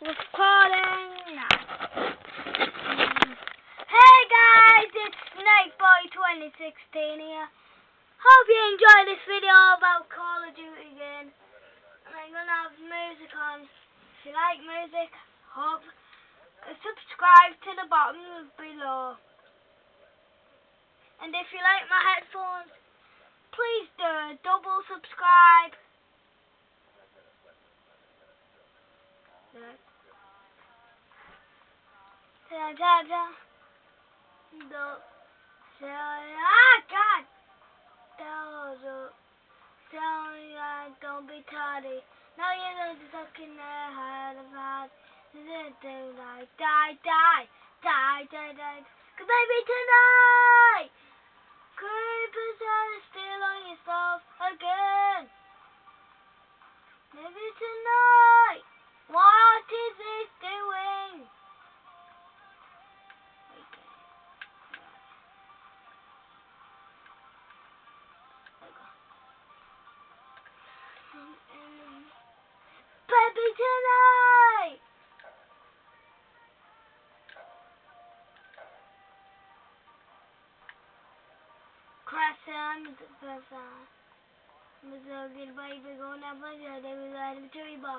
Recording now. Hey guys, it's Snakeboy2016 here. Hope you enjoy this video about Call of Duty again. And I'm gonna have music on. If you like music, hope uh, subscribe to the bottom below. And if you like my headphones, please do double subscribe. Da da da. Do. So, ah, God. Those are. So, uh, don't be tardy. Now stuck in the heart of heart. Die, die, die, die, die, die, die. Cause baby tonight. Creepers are still on yourself again. Maybe tonight. What is this doing? Baby tonight! Croissant, croissant. Mazogil baby go na ba siya? Dami galing sa iba.